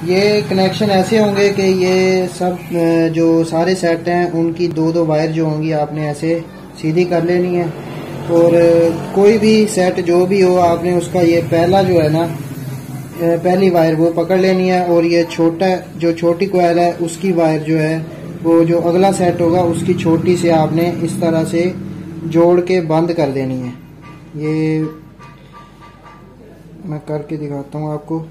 ये कनेक्शन ऐसे होंगे कि ये सब जो सारे सेट हैं, उनकी दो दो वायर जो होंगी, आपने ऐसे सीधी कर लेनी है। और कोई भी सेट जो भी हो, आपने उसका ये पहला जो है ना पहली वायर वो पकड़ लेनी है, और ये छोटा, जो छोटी कोयल है, उसकी वायर जो है, वो जो अगला सेट होगा, उसकी छोटी से आपने इस तरह से जोड़ के बंद कर देनी है। ये मैं करके दिखाता हूँ आपको।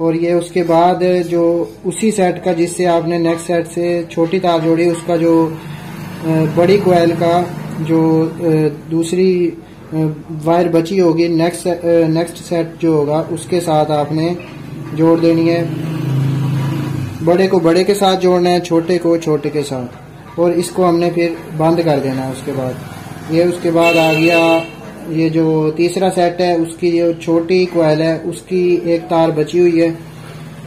और ये उसके बाद जो उसी सेट का जिससे आपने नेक्स्ट सेट से छोटी तार जोड़ी, उसका जो बड़ी कोयल का जो दूसरी वायर बची होगी नेक्स्ट नेक्स्ट सेट जो होगा, उसके साथ आपने जोड़ देनी है। बड़े को बड़े के साथ जोड़ना है, छोटे को छोटे के साथ। और इसको हमने फिर बंद कर देना है उसके बाद। ये उसके बाद आ गया ये जो तीसरा सेट है, उसकी जो छोटी कोयल है, उसकी एक तार बची हुई है।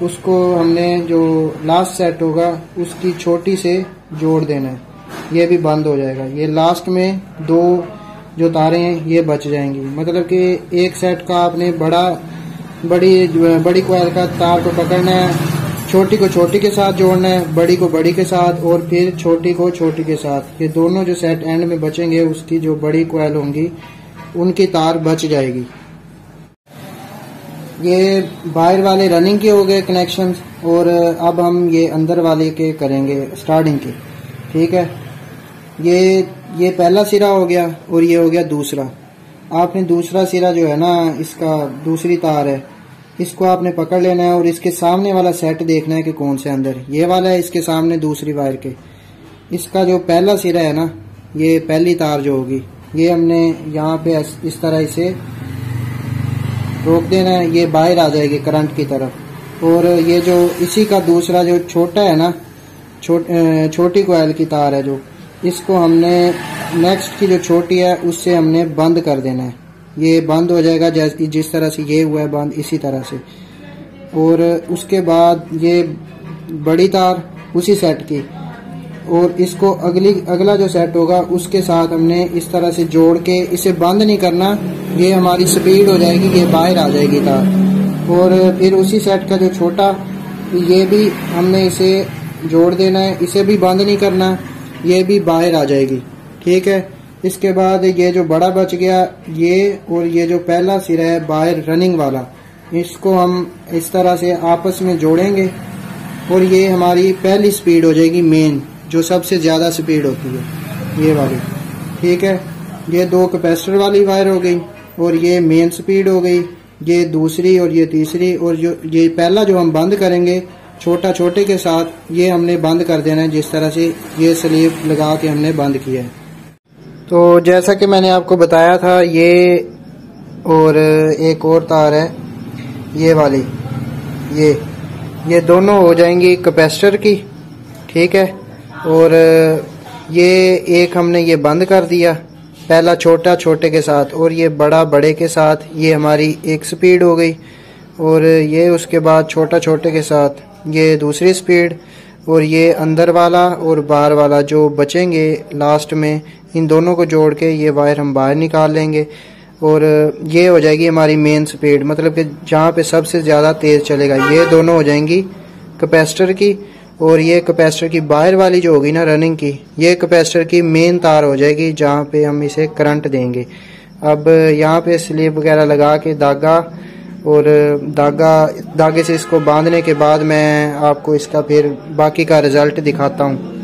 उसको हमने जो लास्ट सेट होगा, उसकी छोटी से जोड़ देना है। ये भी बंद हो जाएगा। ये लास्ट में दो जो तारें हैं, ये बच जाएँगी। मतलब कि एक सेट का आपने बड़ा, बड़ी बड़ी कोयल का तार को पकड़ना है, छोटी को छोटी के साथ जोड़ना है, बड़ी को बड़ी के साथ, और फिर छोटी को छोटी के साथ। ये दोनों जो सेट एंड में बचेंगे, उसकी जो बड़ी कोयल होंगी उनकी तार बच जाएगी। ये बाहर वाले रनिंग के हो गए कनेक्शन और अब हम ये अंदर वाले के करेंगे स्टार्टिंग के। ठीक है? ये ये पहला सिरा हो गया और ये हो गया दूसरा। आपने दूसरा सिरा जो है ना, इसका दूसरी तार है। इसको आपने पकड़ लेना है और इसके सामने वाला सेट देखना है कि कौन से अंदर ये वाला है इसके सामने दूसरी वायर के। इसका जो पहला सिरा है ना, ये पहली तार जो होगी। ये हमने यहाँ पे इस तरह इसे रोक देना है ये बाहर आ जाएगी करंट की तरफ़। और ये जो इसी का दूसरा जो छोटा है ना छो, छोटी कोयल की तार है जो इसको हमने नेक्स्ट की जो छोटी है उससे हमने बंद कर देना है। ये बंद हो जाएगा जैसे जिस तरह से ये हुआ है बंद इसी तरह से। और उसके बाद ये बड़ी तार उसी सेट की। और इसको अगली, अगला जो सेट होगा, उसके साथ हमने इस तरह से जोड़ के इसे बंद नहीं करना। ये हमारी स्पीड हो जाएगी, ये बाहर आ जाएगी तार। और फिर उसी सेट का जो छोटा, ये भी हमने इसे जोड़ देना है। इसे भी बंद नहीं करना, ये भी बाहर आ जाएगी। ठीक है? इसके बाद ये जो बड़ा बच गया, ये और ये जो पहला सिरा है, बाहर रनिंग वाला, इसको हम इस तरह से आपस में जोड़ेंगे। और ये हमारी पहली स्पीड हो जाएगी मेन जो सबसे ज़्यादा स्पीड होती है। ये वाली। ठीक है? ये दो कैपेसिटर वाली वायर हो गई, और ये मेन स्पीड हो गई, ये दूसरी और ये तीसरी, और जो, ये पहला जो हम बंद करेंगे छोटा छोटे के साथ ये हमने बंद कर देना है, जिस तरह से ये स्लीव लगा के हमने बंद किया है। तो जैसा कि मैंने आपको बताया था, ये और एक और तार है, ये वाली। ये ये दोनों हो जाएँगी कैपेसिटर की। ठीक है? और ये एक हमने ये बंद कर दिया, पहला छोटा छोटे के साथ, और ये बड़ा बड़े के साथ, ये हमारी एक स्पीड हो गई, और ये उसके बाद छोटा छोटे के साथ, ये दूसरी स्पीड, और ये अंदर वाला और बाहर वाला जो बचेंगे लास्ट में, इन दोनों को जोड़ के ये वायर हम बाहर निकाल लेंगे, और ये हो जाएगी हमारी मेन स्पीड मतलब कि जहाँ पे सबसे ज़्यादा तेज़ चलेगा, ये दोनों हो जाएँगी कैपेसिटर की और ये कैपेसिटर की बाहर वाली जो होगी ना रनिंग की, ये कैपेसिटर की मेन तार हो जाएगी, जहाँ पे हम इसे करंट देंगे। अब यहाँ पे स्लीप वगैरह लगा के धागा और धागा, धागे से इसको बांधने के बाद मैं आपको इसका फिर बाकी का रिज़ल्ट दिखाता हूँ।